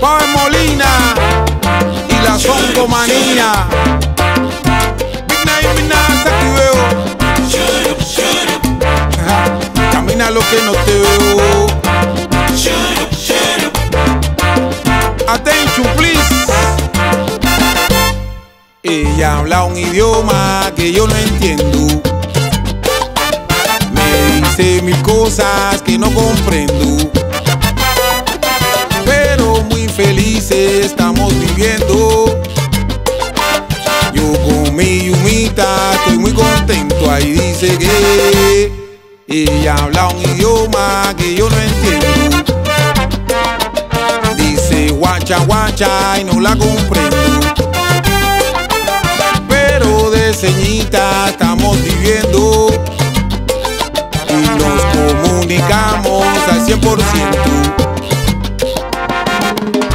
Pave Molina y la. Ajá, Camina lo que no te veo. Attention, please. Ella habla un idioma que yo no entiendo. Me dice mil cosas que no comprendo. Estoy muy contento. Ahí dice que ella habla un idioma que yo no entiendo. Dice guacha guacha y no la comprendo. Pero de ceñita estamos viviendo y nos comunicamos al 100%.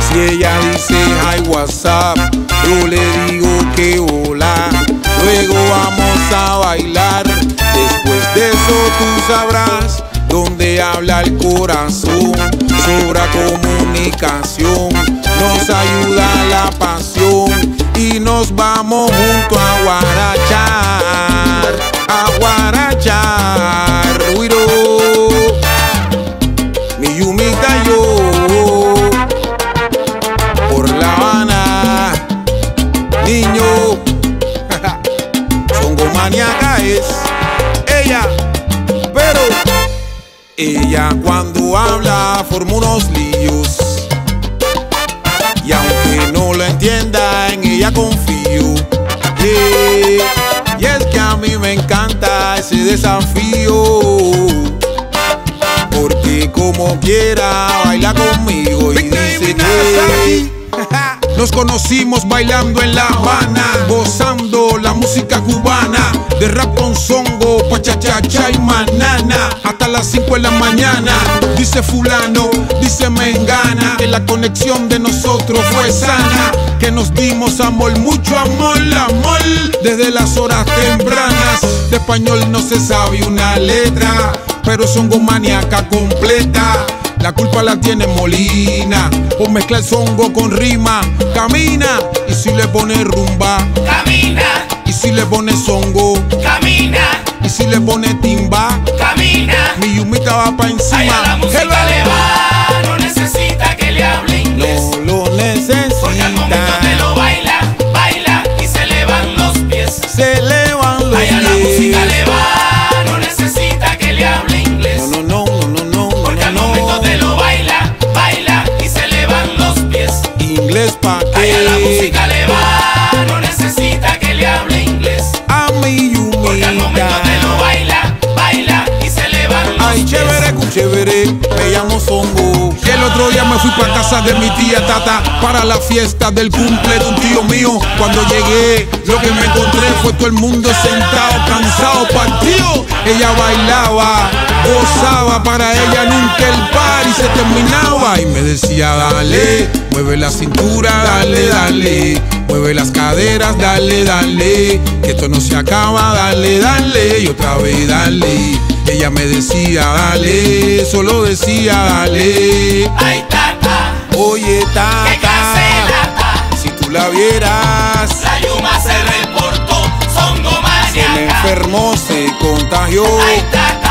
Si ella dice hi WhatsApp, yo le digo que a bailar. Después de eso tú sabrás dónde habla el corazón. Sobra comunicación, nos ayuda la pasión y nos vamos junto a guarachar, a guarachar. Ella cuando habla forma unos líos. Y aunque no lo entienda, en ella confío. Eh, y es que a mí me encanta ese desafío. Porque como quiera baila conmigo y dice que nos conocimos bailando en La Habana, gozando la música cubana, de rap con songo, pachachacha y manana, las 5 de la mañana. Dice fulano, dice mengana, que la conexión de nosotros fue sana, que nos dimos amor, mucho amor, amor, desde las horas tempranas. De español no se sabe una letra, pero songo maníaca completa. La culpa la tiene Molina por mezclar songo con rima. Camina y si le pone rumba Camina, y si le pone songo camina, y si le pone timba, va pa encima. la música le va, Y el otro día me fui para casa de mi tía Tata para la fiesta del cumple de un tío mío. Cuando llegué, lo que me encontré fue todo el mundo sentado, cansado, partido. Ella bailaba, gozaba, para ella se terminaba. Y me decía, dale, mueve la cintura, dale, dale. Mueve las caderas, dale, dale. Que esto no se acaba, dale, dale. Y otra vez, dale. Ella me decía, dale, solo decía, dale. Ay, tata, Oye, qué tata, si tú la vieras, La Yuma se reportó, songo se me enfermó, se contagió. Ay, tata,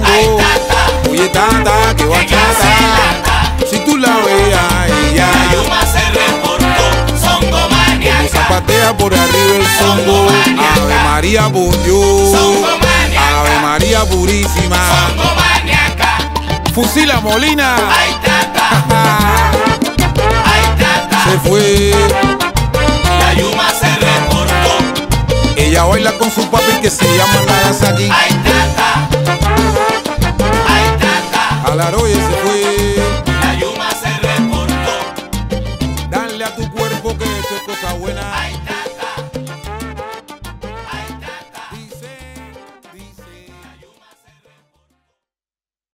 tata, Oye, tata, que bachata. Si tú la La ella, Yuma se reportó, songo maníaca. zapatea por arriba el songo. Ave María por Dios. Ave María purísima. Songo maníaca. Fusila Molina. Ay, tata, ay, tata. Se fue. La Yuma se reportó. Ella baila con su papi que se llama Nagasaki. Ay, Alaroye se fue. La yuma se reportó. Dale a tu cuerpo que esto es cosa buena.